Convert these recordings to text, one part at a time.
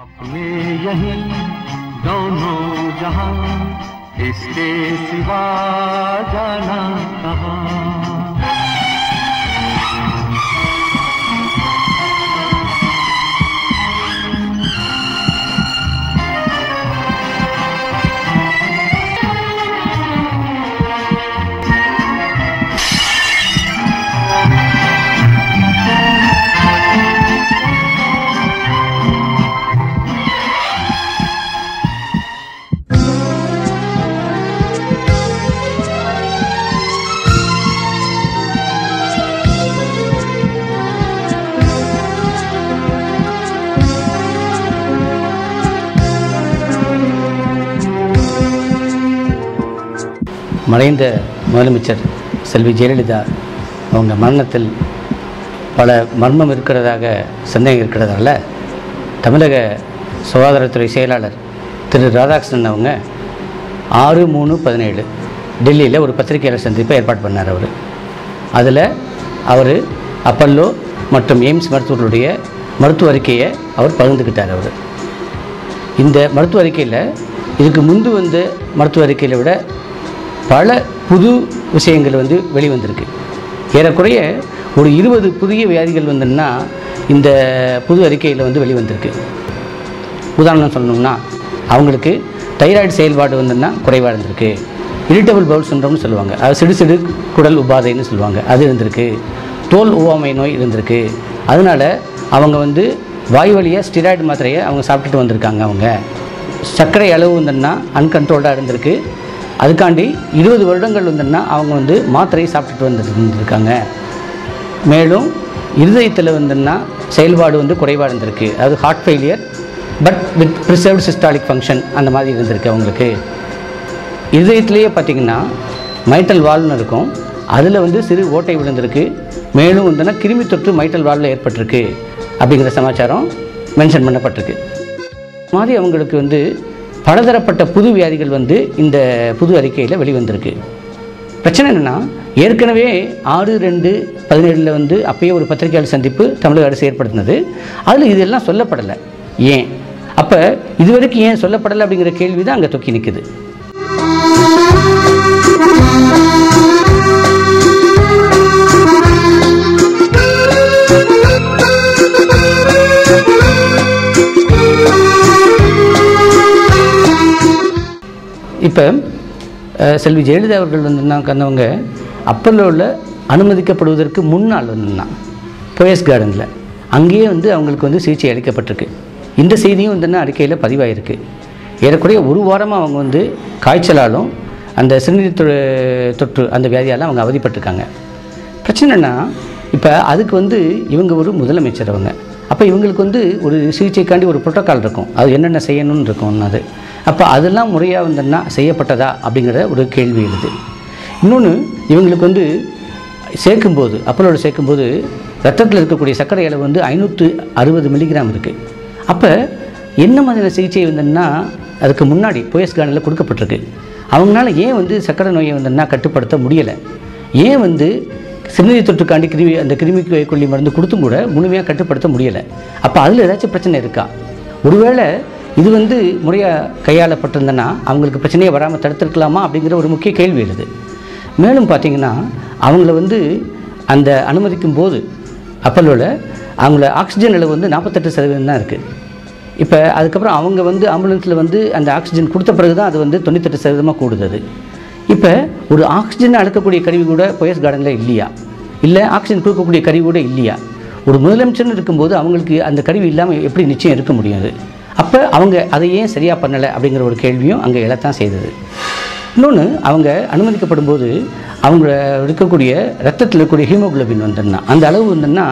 अपने यही दोनों जहाँ इसके सिवा जाना कहाँ? மறைந்த முதலமைச்சர் செல்வி ஜெயலலிதா அவங்க மரணத்தில் பல மர்மம் இருக்கிறதாக சந்தேகம் இருக்கிறதால தமிழக சுகாதாரத்துறை செயலாளர் திரு ராதாகிருஷ்ணன் அவங்க ஆறு மூணு பதினேழு டெல்லியில் ஒரு பத்திரிகையாளர் சந்திப்பை ஏற்பாடு பண்ணார் அவர். அதில் அவர் அப்பல்லோ மற்றும் எய்ம்ஸ் மருத்துவர்களுடைய மருத்துவ அறிக்கையை அவர் பகிர்ந்துக்கிட்டார் அவர். இந்த மருத்துவ அறிக்கையில் இதுக்கு முன்பு வந்து மருத்துவ அறிக்கையில் விட பல புது விஷயங்கள் வந்து வெளிவந்திருக்கு. ஏறக்குறைய ஒரு இருபது புதிய வியாதிகள் வந்துன்னா இந்த புது அறிக்கையில் வந்து வெளிவந்திருக்கு. உதாரணம் சொல்லணும்னா அவங்களுக்கு தைராய்டு செயல்பாடு வந்துன்னா குறைவாக இருந்திருக்கு. இரிட்டபிள் பவுல் சிண்ட்ரோம்னு சொல்லுவாங்க. அது சிடு சிடு குடல் உபாதைன்னு சொல்லுவாங்க. அது இருந்திருக்கு. தோல் உவாமை நோய் இருந்திருக்கு. அதனால் அவங்க வந்து வாய் வழியாக ஸ்டிராய்டு மாத்திரையை அவங்க சாப்பிட்டுட்டு வந்திருக்காங்க அவங்க. சர்க்கரை அளவு வந்துன்னா அன்கண்ட்ரோல்டாக இருந்திருக்கு. அதுக்காண்டி இருபது வருடங்கள் வந்துன்னா அவங்க வந்து மாத்திரையை சாப்பிட்டுட்டு வந்துட்டு இருக்காங்க மேலும் இருதயத்தில் வந்துன்னா செயல்பாடு வந்து குறைவாக இருந்திருக்கு. அது heart failure but with preserved systolic function அந்த மாதிரி இருந்திருக்கு அவங்களுக்கு. இருதயத்திலேயே பார்த்திங்கன்னா மைட்டல் வால்னு இருக்கும். அதில் வந்து சிறு ஓட்டை விழுந்திருக்கு. மேலும் வந்துன்னா கிருமி தொற்று மைட்டல் வால்வில் ஏற்பட்டிருக்கு. அப்படிங்கிற சமாச்சாரம் மென்ஷன் பண்ணப்பட்டிருக்கு. மாதிரி அவங்களுக்கு வந்து பலதரப்பட்ட புது வியாதிகள் வந்து இந்த புது அறிக்கையில் வெளிவந்திருக்கு. பிரச்சனை என்னென்னா ஏற்கனவே ஆறு ரெண்டு பதினேழில் வந்து அப்பயே ஒரு பத்திரிகையாளர் சந்திப்பு தமிழக அரசு ஏற்படுத்தினது. அதில் இதெல்லாம் சொல்லப்படலை. ஏன்? அப்போ இதுவரைக்கும் ஏன் சொல்லப்படலை அப்படிங்கிற கேள்வி தான் அங்கே தொக்கி நிற்குது இப்போ செல்வி ஜெயலலிதா அவர்கள் வந்து கந்தவங்க அப்பல்லோவில் அனுமதிக்கப்படுவதற்கு முன்னால் வந்துன்னா போயஸ் கார்டனில் அங்கேயே வந்து அவங்களுக்கு வந்து சிகிச்சை அளிக்கப்பட்டிருக்கு. இந்த செய்தியும் வந்து அறிக்கையில் பதிவாயிருக்கு. ஏறக்குறைய ஒரு வாரமாக அவங்க வந்து காய்ச்சலாலும் அந்த சிறுநீர் தொற்று அந்த வியாதியால் அவங்க அவதிப்பட்டிருக்காங்க. பிரச்சனைனா இப்போ அதுக்கு வந்து இவங்க ஒரு முதலமைச்சர் அவங்க. அப்போ இவங்களுக்கு வந்து ஒரு சிகிச்சைக்காண்டி ஒரு ப்ரோட்டோக்கால் இருக்கும். அது என்னென்ன செய்யணும்னு இருக்கும் அது. அப்போ அதெல்லாம் முறையாக வந்தன்னா செய்யப்பட்டதா அப்படிங்கிற ஒரு கேள்வி எழுது. இன்னொன்று இவங்களுக்கு வந்து சேர்க்கும்போது அப்பளோட சேர்க்கும்போது ரத்தத்தில் இருக்கக்கூடிய சர்க்கரை அளவு வந்து ஐநூற்று அறுபது மில்லிகிராம் இருக்குது அப்போ என்ன மாதிரியான சிகிச்சை வந்ததுன்னா அதுக்கு முன்னாடி போயஸ் கொடுக்கப்பட்டிருக்கு. அவங்களால ஏன் வந்து சர்க்கரை நோயை வந்ததுன்னா கட்டுப்படுத்த முடியலை? ஏன் வந்து சிறுநீர் தொற்றுக்காண்டி கிருமி அந்த கிருமி கொல்லி மருந்து கொடுத்தும் கூட முழுமையாக கட்டுப்படுத்த முடியலை? அப்போ அதில் ஏதாச்சும் பிரச்சனை இருக்கா? ஒருவேளை இது வந்து முறையாக கையாளப்பட்டிருந்தனா அவங்களுக்கு பிரச்சனையே வராமல் தடுத்திருக்கலாமா அப்படிங்கிற ஒரு முக்கிய கேள்வி எழுது மேலும் பார்த்தீங்கன்னா அவங்கள வந்து அந்த அனுமதிக்கும் போது அப்பல்லோவில் அவங்கள ஆக்சிஜன் அளவு வந்து நாற்பத்தெட்டு சதவீதம் தான் இருக்குது இப்போ அதுக்கப்புறம் அவங்க வந்து ஆம்புலன்ஸில் வந்து அந்த ஆக்சிஜன் கொடுத்த பிறகு தான் அது வந்து தொண்ணூத்தெட்டு சதவீதமாக கூடுது. இப்போ ஒரு ஆக்சிஜன் அளக்கக்கூடிய கருவி கூட போயஸ் கார்டனில் இல்லையா? இல்லை ஆக்சிஜன் கொடுக்கக்கூடிய கருவி கூட இல்லையா? ஒரு முதலமைச்சர்னு இருக்கும்போது அவங்களுக்கு அந்த கருவி இல்லாமல் எப்படி நிச்சயம் இருக்க முடியாது அப்போ அவங்க அதை ஏன் சரியாக பண்ணலை அப்படிங்கிற ஒரு கேள்வியும் அங்கே எழத்தான் செய்தது. இன்னொன்று அவங்க அனுமதிக்கப்படும் போது அவங்க இருக்கக்கூடிய ரத்தத்தில் இருக்கக்கூடிய ஹீமோகுளோபின் வந்துன்னா அந்த அளவு வந்துன்னா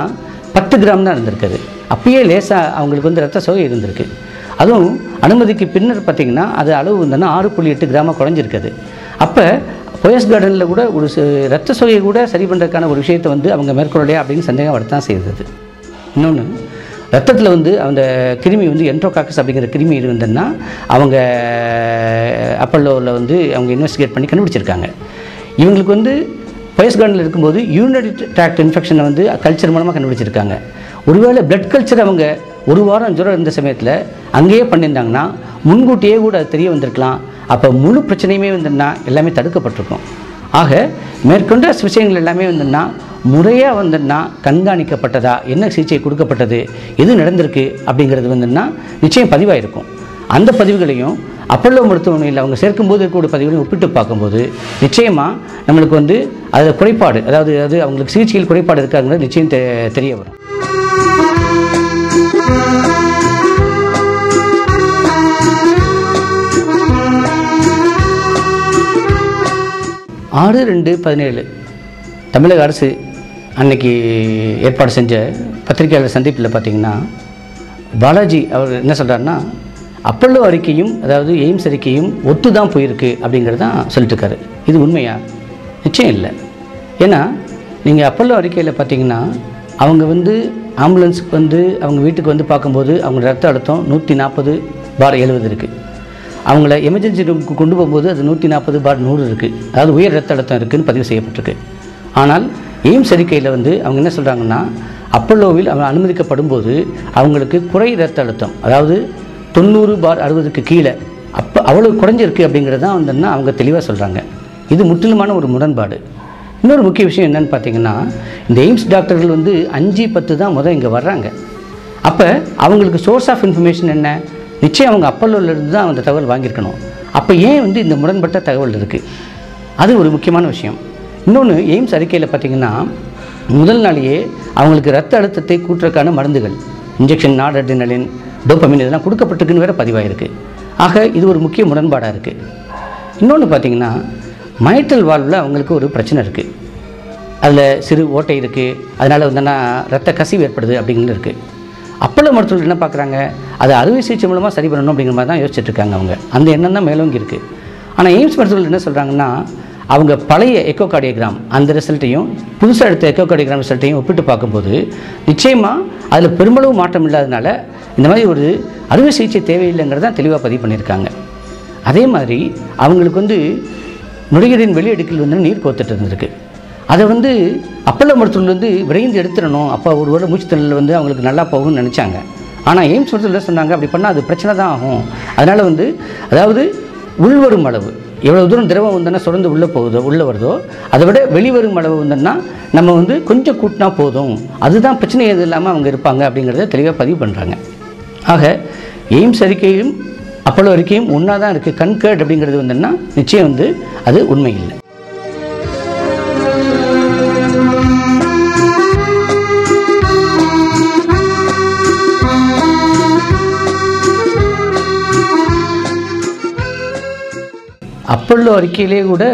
பத்து கிராம் தான் இருந்திருக்குது. அப்பயே லேசாக அவங்களுக்கு வந்து ரத்த சோகை இருந்திருக்கு. அதுவும் அனுமதிக்கு பின்னர் பார்த்திங்கன்னா அது அளவு வந்துன்னா ஆறு புள்ளி எட்டு கிராமம் குறைஞ்சிருக்குது. அப்போ போயஸ் கார்டனில் கூட ஒரு ரத்த சோகையை கூட சரி பண்ணுறதுக்கான ஒரு விஷயத்தை வந்து அவங்க மேற்கொள்ளலையா அப்படின்னு சந்தேகம் வரத்தான் செய்தது. இன்னொன்று ரத்தத்தில் வந்து அந்த கிருமி வந்து என்ட்ரோகாக்கஸ் அப்படிங்கிற கிருமி இருந்ததுன்னா அவங்க அப்பல்லோவில் வந்து அவங்க இன்வெஸ்டிகேட் பண்ணி கண்டுபிடிச்சிருக்காங்க. இவங்களுக்கு வந்து பயஸ் கார்டனில் இருக்கும்போது யூரினரி ட்ராக்ட் இன்ஃபெக்ஷனை வந்து கல்ச்சர் மூலமாக கண்டுபிடிச்சிருக்காங்க. ஒருவேளை பிளட் கல்ச்சர் அவங்க ஒரு வாரம் ஜுரம் இருந்த சமயத்தில் அங்கேயே பண்ணியிருந்தாங்கன்னா முன்கூட்டியே கூட அது தெரிய வந்திருக்கலாம். அப்போ முழு பிரச்சனையுமே வந்துன்னா எல்லாமே தடுக்கப்பட்டிருக்கும். ஆக மேற்கொண்ட விஷயங்கள் எல்லாமே வந்துன்னா முறையாக வந்துன்னா கண்காணிக்கப்பட்டதா? என்ன சிகிச்சை கொடுக்கப்பட்டது? எது நடந்திருக்கு? அப்படிங்கிறது வந்துன்னா நிச்சயம் பதிவாயிருக்கும். அந்த பதிவுகளையும் அப்பல்லோ மருத்துவமனையில் அவங்க சேர்க்கும்போது இருக்கக்கூடிய பதிவுகளையும் ஒப்பிட்டு பார்க்கும்போது நிச்சயமாக நம்மளுக்கு வந்து அதில் குறைபாடு அதாவது அது அவங்களுக்கு சிகிச்சையில் குறைபாடு இருக்காங்கிறது நிச்சயம் தெ தெரிய வரும். ஆறு ரெண்டு பதினேழு. தமிழக அரசு அன்னைக்கு ஏற்பாடு செஞ்ச பத்திரிகையாளர் சந்திப்பில் பார்த்திங்கன்னா பாலாஜி அவர் என்ன சொல்கிறாருன்னா அப்பல்லோ அறிக்கையும் அதாவது எய்ம்ஸ் அறிக்கையும் ஒத்து தான் போயிருக்கு அப்படிங்கிறது தான் சொல்லிட்டுருக்காரு இது உண்மையா? நிச்சயம் இல்லை. ஏன்னா நீங்கள் அப்பல்லோ அறிக்கையில் பார்த்தீங்கன்னா அவங்க வந்து ஆம்புலன்ஸுக்கு வந்து அவங்க வீட்டுக்கு வந்து பார்க்கும்போது அவங்க ரத்த அழுத்தம் நூற்றி நாற்பது பார் எழுபது இருக்குது அவங்கள எமர்ஜென்சி ரூமுக்கு கொண்டு போகும்போது அது நூற்றி நாற்பது பார் நூறு இருக்குது அதாவது உயர் ரத்த அழுத்தம் இருக்குதுன்னு பதிவு செய்யப்பட்டிருக்கு. ஆனால் எய்ம்ஸ் அறிக்கையில் வந்து அவங்க என்ன சொல்கிறாங்கன்னா அப்பல்லோவில் அவங்க அனுமதிக்கப்படும் போது அவங்களுக்கு குறை ரத்த அழுத்தம். அதாவது தொண்ணூறு பார் அறுபதுக்கு கீழே. அப்போ அவ்வளோ குறைஞ்சிருக்கு அப்படிங்கிறது தான் வந்துன்னா அவங்க தெளிவாக சொல்கிறாங்க இது முற்றிலுமான ஒரு முரண்பாடு. இன்னொரு முக்கிய விஷயம் என்னன்னு பார்த்தீங்கன்னா இந்த எய்ம்ஸ் டாக்டர்கள் வந்து அஞ்சு பத்து தான் முதல் இங்கே வர்றாங்க. அப்போ அவங்களுக்கு சோர்ஸ் ஆஃப் இன்ஃபர்மேஷன் என்ன? நிச்சயம் அவங்க அப்பல்லோலேருந்து தான் அந்த தகவல் வாங்கியிருக்கணும். அப்போ ஏன் வந்து இந்த முரண்பட்ட தகவல் இருக்குது அது ஒரு முக்கியமான விஷயம். இன்னொன்று எய்ம்ஸ் அறிக்கையில் பார்த்திங்கன்னா முதல் நாளையே அவங்களுக்கு ரத்த அழுத்தத்தை கூட்டுறதுக்கான மருந்துகள் இன்ஜெக்ஷன் நாடட்ரினலின் டோப்பமின் இதெல்லாம் கொடுக்கப்பட்டிருக்குன்னு வேறு பதிவாயிருக்கு. ஆக இது ஒரு முக்கிய முரண்பாடாக இருக்குது இன்னொன்று பார்த்தீங்கன்னா மைட்டல் வாழ்வில் அவங்களுக்கு ஒரு பிரச்சனை இருக்குது அதில் சிறு ஓட்டை இருக்குது அதனால் வந்துன்னா ரத்த கசிவு ஏற்படுது அப்படிங்கிறது இருக்குது அப்பல்லோ மருத்துவர்கள் என்ன பார்க்குறாங்க? அதை அறுவை சிகிச்சை மூலமாக சரி பண்ணணும் அப்படிங்கிற மாதிரி தான் யோசிச்சுட்டு இருக்காங்க அவங்க. அந்த எண்ணம் தான் மேலோங்கி இருக்குது ஆனால் எய்ம்ஸ் மருத்துவர்கள் என்ன சொல்கிறாங்கன்னா அவங்க பழைய எக்கோ கார்டியோகிராம் அந்த ரிசல்ட்டையும் புதுசாக எடுத்த எக்கோ கார்டியோகிராம் ரிசல்ட்டையும் ஒப்பிட்டு பார்க்கும்போது நிச்சயமாக அதில் பெருமளவு மாற்றம் இல்லாதனால இந்த மாதிரி ஒரு அறுவை சிகிச்சை தேவையில்லைங்கிறத தெளிவாக பதிவு பண்ணியிருக்காங்க. அதே மாதிரி அவங்களுக்கு வந்து நுரையீரலின் வெளியெடுக்கில் வந்து நீர் கோத்துட்டு இருந்திருக்கு. அதை வந்து அப்பல்லோ மருத்துவர்கள் வந்து விரைந்து எடுத்துடணும். அப்போ ஒரு வேளை மூச்சுத்திணறல் வந்து அவங்களுக்கு நல்லா போகும்னு நினச்சாங்க. ஆனால் எய்ம்ஸ் மருத்துவர்கள் சொன்னாங்க? அப்படி பண்ணால் அது பிரச்சனை தான் ஆகும். அதனால் வந்து அதாவது உள்வரும் அளவு. எவ்வளோ தூரம் திரவம் வந்தோன்னா சுரந்து உள்ளே போகுதோ உள்ளே வருதோ அதை விட வெளிவரும் அளவு வந்தோன்னா நம்ம வந்து கொஞ்சம் கூட்டினா போதும். அதுதான் பிரச்சனை எது இல்லாமல் அவங்க இருப்பாங்க அப்படிங்கிறத தெளிவாக பதிவு பண்ணுறாங்க ஆக எய்ம்ஸ் அறிக்கையும் அப்பளோ அறிக்கையும் ஒன்றா தான் இருக்குது கண்கர்ட் அப்படிங்கிறது வந்துன்னா நிச்சயம் வந்து அது உண்மை இல்லை அப்பல்லோ அறிக்கையிலே கூட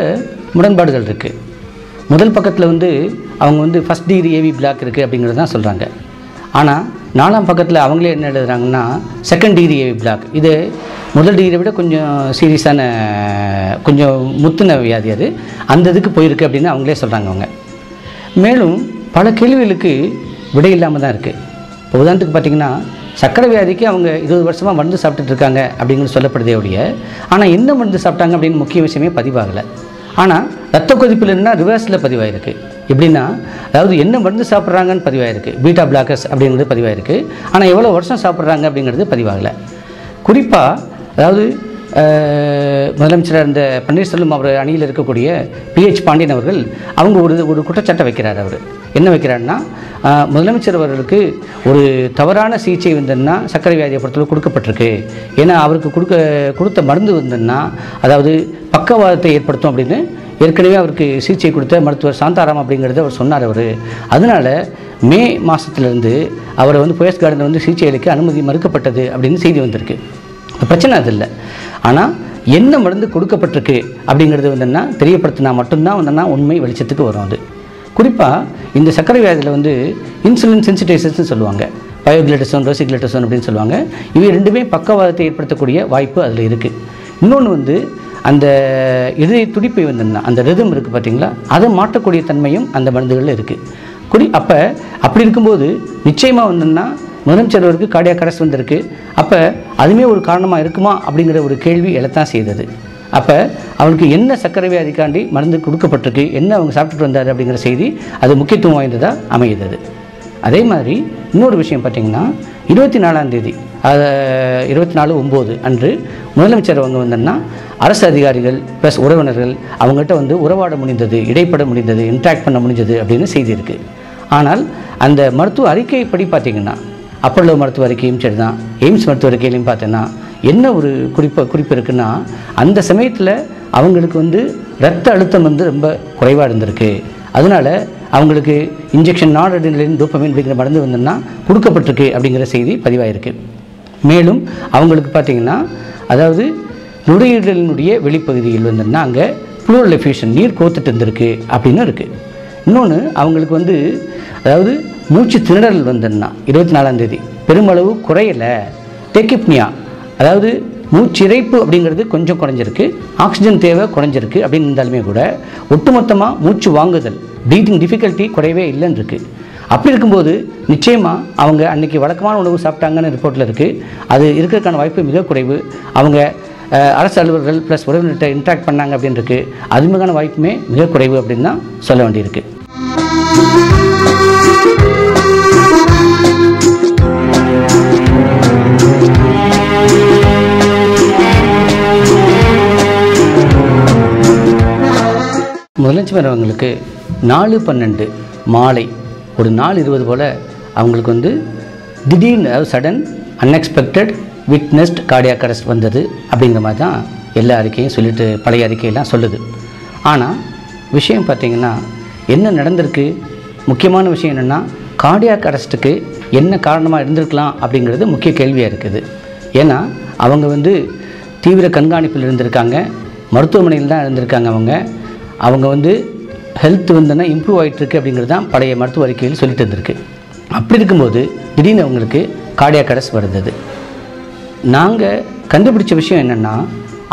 முரண்பாடுகள் இருக்குது முதல் பக்கத்தில் வந்து அவங்க வந்து ஃபஸ்ட் டிகிரி ஏவி பிளாக் இருக்குது அப்படிங்கிறது தான் சொல்கிறாங்க ஆனால் நாலாம் பக்கத்தில் அவங்களே என்ன எழுதுறாங்கன்னா செகண்ட் டிகிரி ஏவி பிளாக் இது முதல் டிகிரியை விட கொஞ்சம் சீரியஸான கொஞ்சம் முத்துன வியாதி அது. அந்த இதுக்கு போயிருக்கு அப்படின்னு அவங்களே சொல்கிறாங்க அவங்க. மேலும் பல கேள்விகளுக்கு விடை இல்லாமல் தான் இருக்குது இப்போ உதாரணத்துக்கு பார்த்தீங்கன்னா சக்கரை வியாதிக்கு அவங்க இருபது வருஷமாக மருந்து சாப்பிட்டுட்டு இருக்காங்க அப்படிங்கிறது சொல்லப்படுதே ஒழிய ஆனால் என்ன மருந்து சாப்பிட்டாங்க அப்படின்னு முக்கிய விஷயமே பதிவாகலை. ஆனால் ரத்த கொதிப்பில் இருந்தால் ரிவர்ஸில் பதிவாயிருக்கு. எப்படின்னா அதாவது என்ன மருந்து சாப்பிட்றாங்கன்னு பதிவாயிருக்கு. பீட்டா பிளாக்கர்ஸ் அப்படிங்கிறது பதிவாயிருக்கு. ஆனால் எவ்வளோ வருஷம் சாப்பிட்றாங்க அப்படிங்கிறது பதிவாகலை. குறிப்பாக அதாவது முதலமைச்சராக இருந்த பன்னீர்செல்வம் அவர் அணியில் இருக்கக்கூடிய பிஹெச் பாண்டியன் அவர்கள் அவங்க ஒரு ஒரு குற்றச்சாட்டை வைக்கிறார் அவர். என்ன வைக்கிறாருன்னா முதலமைச்சர் அவர்களுக்கு ஒரு தவறான சிகிச்சை வந்ததுன்னா சர்க்கரை வியாதியை பொறுத்தளவு கொடுக்கப்பட்டிருக்கு. ஏன்னா அவருக்கு கொடுக்க கொடுத்த மருந்து வந்ததுன்னா அதாவது பக்கவாதத்தை ஏற்படுத்தும் அப்படின்னு ஏற்கனவே அவருக்கு சிகிச்சை கொடுத்த மருத்துவர் சாந்தாராம் அப்படிங்கிறத அவர் சொன்னார் அவர். அதனால் மே மாதத்துலேருந்து அவரை வந்து புயஸ் கார்டனில் வந்து சிகிச்சை அளிக்க அனுமதி மறுக்கப்பட்டது அப்படின்னு செய்தி வந்திருக்கு. பிரச்சனை அது இல்லை. ஆனால் என்ன மருந்து கொடுக்கப்பட்டிருக்கு அப்படிங்கிறது வந்துன்னா தெரியப்படுத்தினா மட்டும்தான் வந்துன்னா உண்மை வெளிச்சத்துக்கு வரும் அது. குறிப்பாக இந்த சர்க்கரை வியாதியில் வந்து இன்சுலின் சென்சிடைசர்ஸ்னு சொல்லுவாங்க. பயோகிளட்டசோன் ரோசிகிளட்டசோன் அப்படின்னு சொல்லுவாங்க. இவை ரெண்டுமே பக்கவாதத்தை ஏற்படுத்தக்கூடிய வாய்ப்பு அதில் இருக்குது இன்னொன்று வந்து அந்த இதய துடிப்பை வந்துன்னா அந்த ரிதம் இருக்குது பார்த்தீங்களா அதை மாற்றக்கூடிய தன்மையும் அந்த மருந்துகளில் இருக்குது குடி அப்போ அப்படி இருக்கும்போது நிச்சயமாக வந்துன்னா முதலமைச்சர் அவருக்கு கார்டியாக கரஸ் வந்திருக்கு. அப்போ அதுவுமே ஒரு காரணமாக இருக்குமா அப்படிங்கிற ஒரு கேள்வி எழத்தான் செய்தது. அப்போ அவனுக்கு என்ன சர்க்கரை வியாதிக்காண்டி மருந்து கொடுக்கப்பட்டிருக்கு என்ன அவங்க சாப்பிட்டுட்டு வந்தார் அப்படிங்கிற செய்தி அது முக்கியத்துவம் வாய்ந்ததாக அமையுது அது அதே மாதிரி இன்னொரு விஷயம் பார்த்திங்கன்னா இருபத்தி நாலாம் தேதி இருபத்தி நாலு ஒம்பது அன்று முதலமைச்சர் அவங்க வந்தோன்னா அரசு அதிகாரிகள் ப்ளஸ் உறவினர்கள் அவங்ககிட்ட வந்து உறவாட முடிந்தது இடைப்பட முடிந்தது இன்ட்ராக்ட் பண்ண முடிஞ்சது அப்படின்னு செய்தி இருக்குது ஆனால் அந்த மருத்துவ அறிக்கைப்படி பார்த்திங்கன்னா அப்பல்லோ மருத்துவ அறிக்கையும் சரி தான் எய்ம்ஸ் மருத்துவ அறிக்கையிலையும் பார்த்தோன்னா என்ன ஒரு குறிப்பு குறிப்பு இருக்குன்னா அந்த சமயத்தில் அவங்களுக்கு வந்து ரத்த அழுத்தம் வந்து ரொம்ப குறைவாக இருந்திருக்கு. அதனால அவங்களுக்கு இன்ஜெக்ஷன் நான் டோப்பமின் அப்படிங்கிற மருந்து வந்துன்னா கொடுக்கப்பட்டிருக்கு அப்படிங்கிற செய்தி பதிவாயிருக்கு. மேலும் அவங்களுக்கு பார்த்தீங்கன்னா அதாவது நுரையீரலினுடைய வெளிப்பகுதியில் வந்துன்னா அங்கே ப்ளூரல் எஃபியூஷன் நீர் கோத்துட்டு இருந்திருக்கு அப்படின்னு இருக்குது இன்னொன்று அவங்களுக்கு வந்து அதாவது மூச்சு திணறல் வந்துன்னா இருபத்தி நாலாம் தேதி பெருமளவு குறையலை டெக்கிப்னியா அதாவது மூச்சிறைப்பு அப்படிங்கிறது கொஞ்சம் குறைஞ்சிருக்கு. ஆக்சிஜன் தேவை குறைஞ்சிருக்கு அப்படின்னு இருந்தாலுமே கூட ஒட்டுமொத்தமாக மூச்சு வாங்குதல் ப்ரீத்திங் டிஃபிகல்ட்டி குறையவே இல்லைன்னு இருக்குது அப்படி இருக்கும்போது நிச்சயமாக அவங்க அன்னைக்கு வழக்கமான உணவு சாப்பிட்டாங்கன்னு ரிப்போர்ட்டில் இருக்குது அது இருக்கிறதுக்கான வாய்ப்பு மிக குறைவு. அவங்க அரசு அலுவலர்கள் ப்ளஸ் உறவினர்கிட்ட இன்ட்ராக்ட் பண்ணாங்க அப்படின்னு இருக்குது அதுக்கான வாய்ப்புமே மிக குறைவு அப்படின்னு தான் சொல்ல வேண்டியிருக்கு. முதலமைச்சர் அவங்களுக்கு நாலு பன்னெண்டு மாலை. ஒரு நாலு இருபது போல் அவங்களுக்கு வந்து திடீர்னு அதாவது sudden unexpected witnessed cardiac arrest வந்தது அப்படிங்கிற மாதிரி தான் எல்லா அறிக்கையும் சொல்லிட்டு பழைய அறிக்கையெல்லாம் சொல்லுது. ஆனால் விஷயம் பார்த்தீங்கன்னா என்ன நடந்திருக்கு? முக்கியமான விஷயம் என்னென்னா கார்டியாக் அரெஸ்ட்டுக்கு என்ன காரணமாக இருந்திருக்கலாம் அப்படிங்கிறது முக்கிய கேள்வியாக இருக்குது. ஏன்னா அவங்க வந்து தீவிர கண்காணிப்பில் இருந்திருக்காங்க மருத்துவமனையில் தான் இருந்திருக்காங்க அவங்க. அவங்க வந்து ஹெல்த் வந்துன்னா இம்ப்ரூவ் ஆகிட்டுருக்கு அப்படிங்கிறது தான் பழைய மருத்துவ அறிக்கையில் சொல்லிட்டு வந்திருக்கு அப்படி இருக்கும்போது திடீர்னு அவங்களுக்கு கார்டியாக் கடஸ் வருது நாங்கள் கண்டுபிடிச்ச விஷயம் என்னென்னா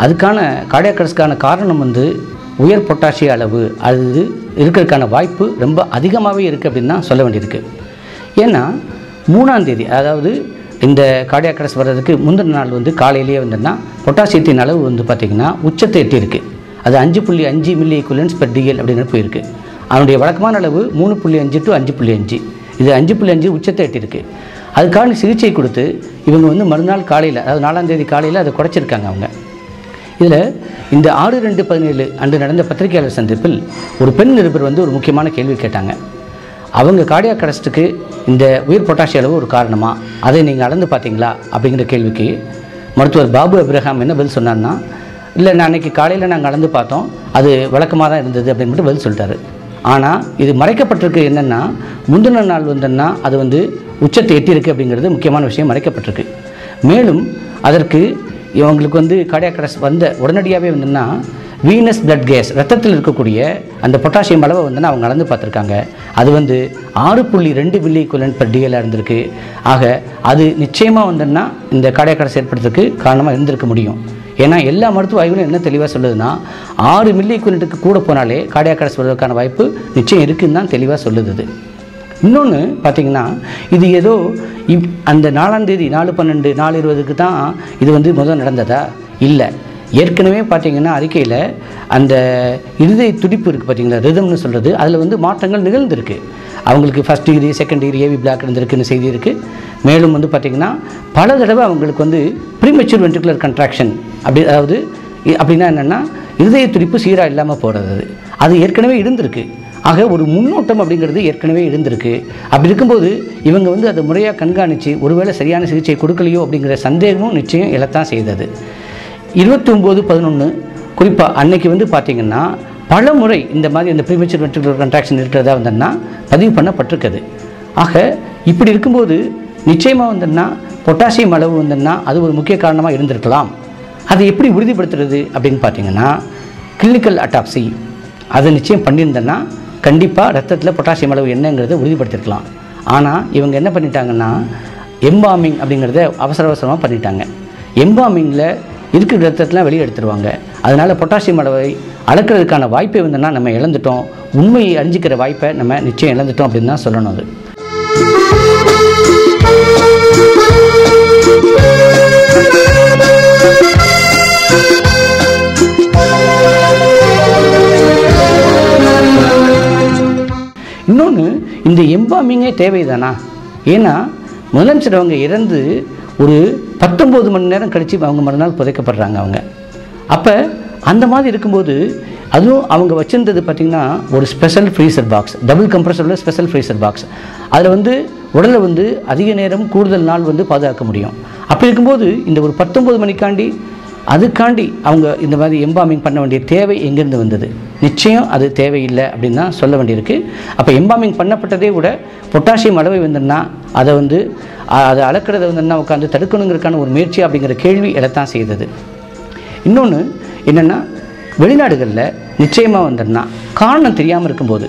அதுக்கான கார்டியாக் கடஸ்க்கான காரணம் வந்து உயர் பொட்டாசிய அளவு அது இருக்கிறதுக்கான வாய்ப்பு ரொம்ப அதிகமாகவே இருக்குது அப்படின்னு தான் சொல்ல வேண்டியிருக்கு. ஏன்னா மூணாந்தேதி அதாவது இந்த கார்டியாக் அரெஸ்ட் வர்றதுக்கு முந்தின நாள் வந்து காலையிலேயே வந்துன்னா பொட்டாசியத்தின் அளவு வந்து பார்த்திங்கன்னா உச்சத்தை எட்டியிருக்கு. அது அஞ்சு புள்ளி அஞ்சு மில்லி ஈக்குவலன்ஸ் பெர் டிஎல் அப்படின்னு போயிருக்கு. அவனுடைய வழக்கமான அளவு மூணு புள்ளி அஞ்சு டு அஞ்சு புள்ளி அஞ்சு. இது அஞ்சு புள்ளி அஞ்சு உச்சத்தை எட்டியிருக்கு. அதுக்கான சிகிச்சை கொடுத்து இவங்க வந்து மறுநாள் காலையில் அதாவது நாலாம் தேதி காலையில் அதை குறைச்சிருக்காங்க அவங்க. இதில் இந்த ஆறு ரெண்டு பதினேழு அன்று நடந்த பத்திரிகையாளர் சந்திப்பில் ஒரு பெண் நிருபர் வந்து ஒரு முக்கியமான கேள்வி கேட்டாங்க. அவங்க கார்டியாக் அரெஸ்ட்டுக்கு இந்த உயிர் பொட்டாசிய அளவு ஒரு காரணமாக அதை நீங்கள் அளந்து பார்த்தீங்களா? அப்படிங்கிற கேள்விக்கு மருத்துவர் பாபு அப்ரஹாம் என்ன பதில் சொன்னார்னா இல்லை நான் அன்றைக்கி காலையில் நாங்கள் கலந்து பார்த்தோம். அது வழக்கமாக தான் இருந்தது அப்படின்னு மட்டும் பதில் சொல்லிட்டாரு. ஆனால் இது மறைக்கப்பட்டிருக்கு என்னென்னா முந்தின நாள் வந்தன்னா அது வந்து உச்சத்தை எட்டியிருக்கு அப்படிங்கிறது முக்கியமான விஷயம் மறைக்கப்பட்டிருக்கு. மேலும் அதற்கு இவங்களுக்கு வந்து கார்டியாக் அரெஸ்ட் வந்த உடனடியாகவே வந்துன்னா வீனஸ் பிளட் கேஸ் ரத்தத்தில் இருக்கக்கூடிய அந்த பொட்டாசியம் அளவை வந்து அவங்க அளந்து பார்த்துருக்காங்க. அது வந்து ஆறு புள்ளி ரெண்டு பில்லி குலன் பர் டிஎலாக இருந்திருக்கு. ஆக அது நிச்சயமாக வந்துன்னா இந்த கார்டியாக் அரெஸ்ட் ஏற்படுறதுக்கு காரணமாக இருந்திருக்க முடியும். ஏன்னா எல்லா மருத்துவ ஆய்வுகளும் என்ன தெளிவாக சொல்லுதுன்னா ஆறு மில்லி குலன்ட்டுக்கு கூட போனாலே கார்டியாக் அரெஸ்ட் வருவதற்கான வாய்ப்பு நிச்சயம் இருக்குதுன்னு தான் தெளிவாக சொல்லுது இன்னொன்று பார்த்தீங்கன்னா இது ஏதோ இப் அந்த நாலாம் தேதி நாலு பன்னெண்டு நாலு இருபதுக்கு தான் இது வந்து முதல் நடந்ததா? இல்லை. ஏற்கனவே பார்த்தீங்கன்னா அறிக்கையில் அந்த இருதய துடிப்பு இருக்குது பார்த்தீங்களா ரிதம்னு சொல்கிறது அதில் வந்து மாற்றங்கள் நிகழ்ந்திருக்கு. அவங்களுக்கு first degree second degree AV block இருந்திருக்குன்னு செய்தி இருக்குது மேலும் வந்து பார்த்திங்கன்னா பல தடவை அவங்களுக்கு வந்து ப்ரீமெச்சூர் வென்ட்ரிகுலர் கன்ட்ராக்ஷன் அப்படி அதாவது இ- அப்படின்னா என்னென்னா இருதய துடிப்பு சீராக இல்லாமல் போகிறது அது. ஏற்கனவே இருந்திருக்கு. ஆக ஒரு முன்னோட்டம் அப்படிங்கிறது ஏற்கனவே இருந்திருக்கு. அப்படி இருக்கும்போது இவங்க வந்து அதை முறையாக கண்காணித்து ஒருவேளை சரியான சிகிச்சை கொடுக்கலையோ அப்படிங்கிற சந்தேகமும் நிச்சயம் எழத்தான் செய்தது. இருபத்தி ஒம்பது பதினொன்று குறிப்பாக அன்னைக்கு வந்து பார்த்திங்கன்னா பல முறை இந்த மாதிரி இந்த ப்ரீமெச்சர் வென்ட்ரிகுலர் கன்ட்ராக்ஷன் இருக்கிறதா வந்தோன்னா பதிவு பண்ணப்பட்டிருக்குது. ஆக இப்படி இருக்கும்போது நிச்சயமாக வந்தோன்னா பொட்டாசியம் அளவு வந்தோன்னா அது ஒரு முக்கிய காரணமாக இருந்திருக்கலாம். அதை எப்படி உறுதிப்படுத்துறது அப்படின்னு பார்த்தீங்கன்னா கிளினிக்கல் அட்டாப்சி அதை நிச்சயம் பண்ணியிருந்தேன்னா கண்டிப்பாக ரத்தத்தில் பொட்டாசியம் அளவு என்னங்கிறத உறுதிப்படுத்திருக்கலாம். ஆனால் இவங்க என்ன பண்ணிட்டாங்கன்னா எம்பாமிங் அப்படிங்கிறத அவசர அவசரமாக பண்ணிட்டாங்க. எம்பாமிங்கில் இருக்கிற ரத்தத்தெலாம் வெளியே எடுத்துருவாங்க. அதனால் பொட்டாசியம் அளவை அளக்கிறதுக்கான வாய்ப்பை வந்துன்னா நம்ம இழந்துட்டோம். உண்மையை அறிஞ்சிக்கிற வாய்ப்பை நம்ம நிச்சயம் இழந்துட்டோம் அப்படின்னு தான் சொல்லணும் அது. இன்னொன்று இந்த எம்பாமிங்கே தேவைதானா? ஏன்னா முதலமைச்சர் அவங்க இறந்து ஒரு பத்தொம்போது மணி நேரம் கழித்து அவங்க மறுநாள் புதைக்கப்படுறாங்க அவங்க. அப்போ அந்த மாதிரி இருக்கும்போது அதுவும் அவங்க வச்சிருந்தது பார்த்திங்கன்னா ஒரு ஸ்பெஷல் ஃப்ரீசர் பாக்ஸ் டபுள் கம்ப்ரஸரில் ஸ்பெஷல் ஃப்ரீசர் பாக்ஸ் அதில் வந்து உடலை வந்து அதிக நேரம் கூடுதல் நாள் வந்து பாதுகாக்க முடியும். அப்படி இருக்கும்போது இந்த ஒரு பத்தொம்பது மணிக்காண்டி அதுக்காண்டி அவங்க இந்த மாதிரி எம்பாமிங் பண்ண வேண்டிய தேவை எங்கேருந்து வந்தது? நிச்சயம் அது தேவையில்லை அப்படின்னு தான் சொல்ல வேண்டியிருக்கு. அப்போ எம்பாமிங் பண்ணப்பட்டதே கூட பொட்டாசியம் அளவை வந்துன்னா அதை வந்து அதை அளக்கிறத வந்துன்னா உட்காந்து தடுக்கணுங்கிறதுக்கான ஒரு முயற்சி அப்படிங்கிற கேள்வி எழத்தான் செய்தது. இன்னொன்று என்னென்னா வெளிநாடுகளில் நிச்சயமாக வந்துன்னா காரணம் தெரியாமல் இருக்கும்போது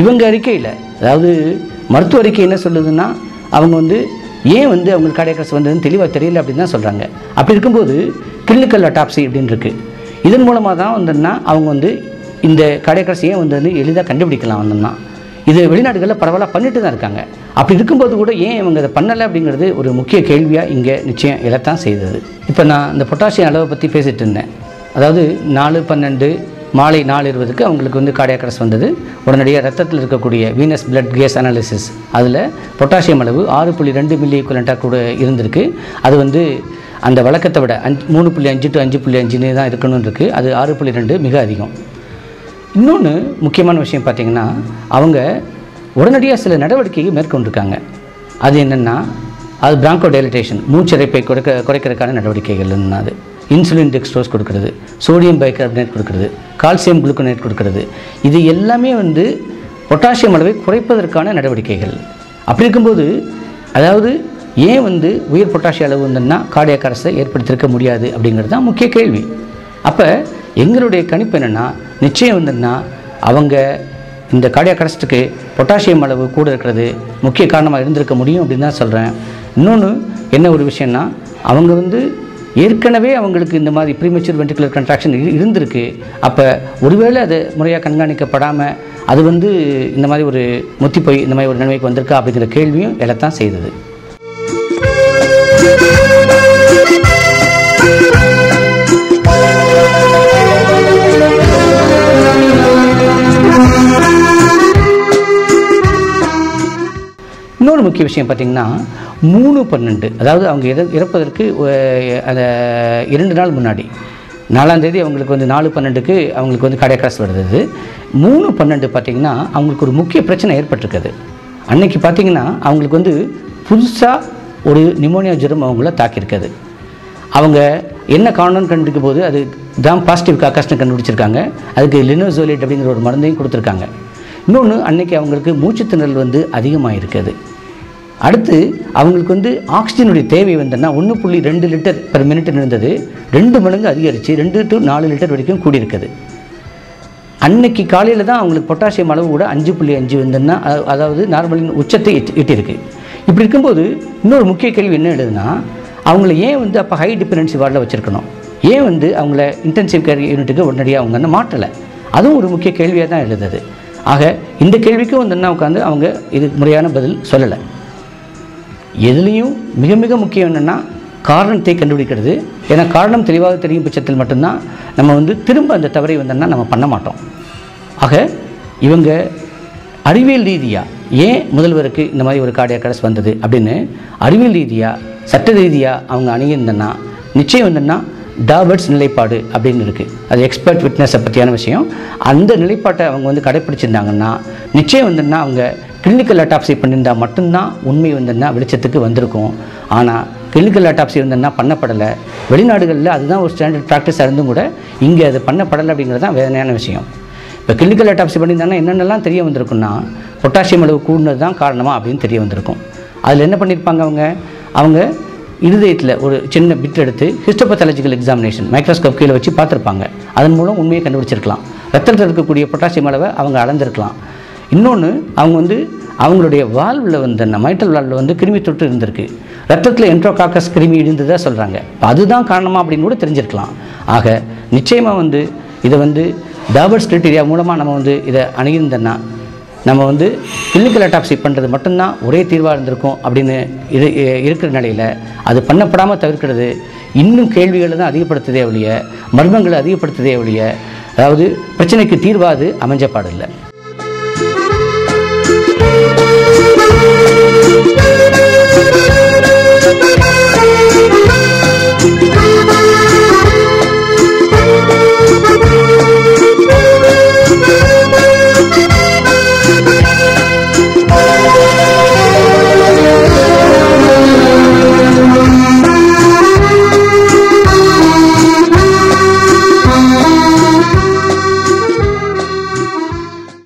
இவங்க அறிக்கையில் அதாவது மருத்துவ அறிக்கை என்ன சொல்லுதுன்னா அவங்க வந்து ஏன் வந்து அவங்களுக்கு கார்டியாக் வந்ததுன்னு தெளிவாக தெரியல அப்படின்னு தான் சொல்கிறாங்க அப்படி இருக்கும்போது கிளினிக்கல் அட்டாப்சி அப்படின்னு இருக்குது இதன் மூலமாக தான் வந்துன்னா அவங்க வந்து இந்த கார்டியாக் ஏன் வந்ததுன்னு எளிதாக கண்டுபிடிக்கலாம் வந்துன்னா. இது வெளிநாடுகளில் பரவலாக பண்ணிட்டு தான் இருக்காங்க. அப்படி இருக்கும்போது கூட ஏன் இவங்க அதை பண்ணலை அப்படிங்கிறது ஒரு முக்கிய கேள்வியாக இங்கே நிச்சயம் எழத்தான் செய்தது. இப்போ நான் இந்த பொட்டாசியம் அளவை பற்றி பேசிகிட்டு இருந்தேன். அதாவது நாலு பன்னெண்டு மாலை நாலு இருபதுக்கு அவங்களுக்கு வந்து கார்டியாக் வந்தது. உடனடியாக ரத்தத்தில் இருக்கக்கூடிய வீனஸ் பிளட் கேஸ் அனாலிசிஸ் அதில் பொட்டாசியம் அளவு ஆறு புள்ளி ரெண்டு மில்லி குலண்டாக கூட இருந்திருக்கு. அது வந்து அந்த வழக்கத்தை விட அஞ்சு மூணு புள்ளி அஞ்சு டு அஞ்சு புள்ளி அஞ்சுன்னு தான் இருக்கணும்னு இருக்குது அது ஆறு புள்ளி ரெண்டு மிக அதிகம். இன்னொன்று முக்கியமான விஷயம் பார்த்தீங்கன்னா அவங்க உடனடியாக சில நடவடிக்கையை மேற்கொண்டிருக்காங்க. அது என்னென்னா அது பிராங்கோ டைலிட்டேஷன் மூச்சிறைப்பை குறைக்க குறைக்கிறதுக்கான நடவடிக்கைகள் அது. இன்சுலின் டெக்ஸ்ட்ரோஸ் கொடுக்கறது சோடியம் பைகார்பனேட் கொடுக்கறது கால்சியம் குளுக்கோனேட் கொடுக்கறது. இது எல்லாமே வந்து பொட்டாசியம் அளவை குறைப்பதற்கான நடவடிக்கைகள். அப்படி இருக்கும்போது அதாவது ஏன் வந்து உயர் பொட்டாசிய அளவு வந்துன்னா கார்டியாக் அரசை ஏற்படுத்தியிருக்க முடியாது அப்படிங்கிறது தான் முக்கிய கேள்வி. அப்போ எங்களுடைய கணிப்பு என்னென்னா நிச்சயம் வந்துன்னா அவங்க இந்த கார்டியாக் அரஸ்ட்டுக்கு பொட்டாசியம் அளவு கூட இருக்கிறது முக்கிய காரணமாக இருந்திருக்க முடியும் அப்படின்னு தான் சொல்கிறேன் இன்னொன்று என்ன ஒரு விஷயம்னா அவங்க வந்து ஏற்கனவே அவங்களுக்கு இந்த மாதிரி ப்ரீமெச்சூர் வென்டிகுலர் கன்ட்ராக்ஷன் இருந்திருக்கு. அப்போ ஒருவேளை அது முறையாக கண்காணிக்கப்படாமல் அது வந்து இந்த மாதிரி ஒரு முத்தி போய் இந்த மாதிரி ஒரு நிலைமைக்கு வந்திருக்கா அப்படிங்கிற கேள்வியும் எழத்தான் செய்தது. முக்கிய விஷயம் பார்த்திங்கன்னா மூணு பன்னெண்டு அதாவது அவங்க இற இறப்பதற்கு அந்த இரண்டு நாள் முன்னாடி நாலாந்தேதி அவங்களுக்கு வந்து நாலு பன்னெண்டுக்கு அவங்களுக்கு வந்து கடைக்காசு வருது. மூணு பன்னெண்டு பார்த்திங்கன்னா அவங்களுக்கு ஒரு முக்கிய பிரச்சனை ஏற்பட்டிருக்குது. அன்னைக்கு பார்த்திங்கன்னா அவங்களுக்கு வந்து புதுசாக ஒரு நிமோனியா ஜுரம் அவங்கள தாக்கியிருக்குது. அவங்க என்ன காரணம்னு கண்டுபிடிக்கும் போது அது தான் பாசிட்டிவ் காக்காஸ்னு கண்டுபிடிச்சிருக்காங்க. அதுக்கு லினோசோலேட் அப்படிங்கிற ஒரு மருந்தையும் கொடுத்துருக்காங்க. இன்னொன்று அன்னைக்கு அவங்களுக்கு மூச்சுத்திணறல் வந்து அதிகமாக இருக்குது அடுத்து அவங்களுக்கு வந்து ஆக்சிஜனுடைய தேவை வந்துன்னா ஒன்று புள்ளி ரெண்டு லிட்டர் பெர் மினிட் இருந்தது. ரெண்டு மடங்கு அதிகரித்து ரெண்டு டு நாலு லிட்டர் வரைக்கும் கூடியிருக்குது. அன்னைக்கு காலையில் தான் அவங்களுக்கு பொட்டாசியம் அளவு கூட அஞ்சு புள்ளி அஞ்சு வந்துன்னா அதாவது நார்மலின் உச்சத்தை எட்டி எட்டியிருக்கு. இப்படி இருக்கும்போது இன்னொரு முக்கிய கேள்வி என்ன எழுதுனா அவங்கள ஏன் வந்து அப்போ ஹை டிபெண்டன்சி வார்டில் வச்சுருக்கணும்? ஏன் வந்து அவங்கள இன்டென்சிவ் கேர் யூனிட்டுக்கு உடனடியாக அவங்க வந்து மாட்டலை அதுவும் ஒரு முக்கிய கேள்வியாக தான் எழுதுது. ஆக இந்த கேள்விக்கும் வந்து என்ன உட்காந்து அவங்க இதுக்கு முறையான பதில் சொல்லலை. எதுலேயும் மிக மிக முக்கியம் என்னென்னா காரணத்தை கண்டுபிடிக்கிறது. ஏன்னா காரணம் தெளிவாக தெரியும் பட்சத்தில் மட்டும்தான் நம்ம வந்து திரும்ப அந்த தவறை வந்தோம்னா நம்ம பண்ண மாட்டோம். ஆக இவங்க அறிவியல் ரீதியாக ஏன் முதல்வருக்கு இந்த மாதிரி ஒரு கார்டியாக் கடைசி வந்தது அப்படின்னு அறிவியல் ரீதியாக சட்ட ரீதியாக அவங்க அணுகியிருந்தேன்னா நிச்சயம் என்னென்னா டாபர்ட்ஸ் நிலைப்பாடு அப்படின்னு இருக்குது அது எக்ஸ்பர்ட் விட்னஸை பற்றியான விஷயம். அந்த நிலைப்பாட்டை அவங்க வந்து கடைப்பிடிச்சிருந்தாங்கன்னா நிச்சயம் வந்துன்னா அவங்க கிளினிக்கல் அட்டாப்சி பண்ணியிருந்தால் மட்டும்தான் உண்மை வந்துன்னா வெளிச்சத்துக்கு வந்திருக்கும். ஆனால் கிளினிக்கல் அட்டாப்சி வந்துன்னா பண்ணப்படலை. வெளிநாடுகளில் அதுதான் ஒரு ஸ்டாண்டர்ட் ப்ராக்டிஸாக இருந்தும் கூட இங்கே அது பண்ணப்படலை அப்படிங்கிறது தான் வேதனையான விஷயம். இப்போ கிளினிக்கல் அட்டாப்சி பண்ணியிருந்தாங்கன்னா என்னென்னலாம் தெரிய வந்திருக்குன்னா பொட்டாசியம் அளவு கூடுனது தான் காரணமாக அப்படின்னு தெரிய வந்திருக்கும். அதில் என்ன பண்ணியிருப்பாங்க அவங்க? அவங்க இருதயத்தில் ஒரு சின்ன பிட் எடுத்து ஹிஸ்டோபத்தாலஜிக்கல் எக்ஸாமினேஷன் மைக்ரோஸ்கோப் கீழே வச்சு பார்த்துருப்பாங்க. அதன் மூலம் உண்மையை கண்டுபிடிச்சிருக்கலாம். ரத்தத்தில் இருக்கக்கூடிய பொட்டாசியம் அளவை அவங்க அளந்திருக்கலாம். இன்னொன்று அவங்க வந்து அவங்களுடைய வால்வில் வந்து அந்த மைட்டல் வால்வில் வந்து கிருமி தொற்று இருந்திருக்கு. ரத்தத்தில் என்ட்ரோகாக்கஸ் கிருமி இருந்ததாக சொல்கிறாங்க அதுதான் காரணமாக அப்படின்னு கூட தெரிஞ்சிருக்கலாம். ஆக நிச்சயமாக வந்து இதை வந்து டாபர்ஸ் கிரிட்டீரியா மூலமாக நம்ம வந்து இதை அணுகியிருந்தோன்னா நம்ம வந்து கிளினிக்கல் அட்டாப்சி பண்ணுறது மட்டும்தான் ஒரே தீர்வாக இருந்திருக்கும் அப்படின்னு இரு இருக்கிற நிலையில் அது பண்ணப்படாமல் தவிர்க்கிறது இன்னும் கேள்விகளை தான் அதிகப்படுத்துதே ஒழிய மர்மங்களை அதிகப்படுத்துதே ஒழிய அதாவது பிரச்சனைக்கு தீர்வாது அமைஞ்ச பாடில்லை.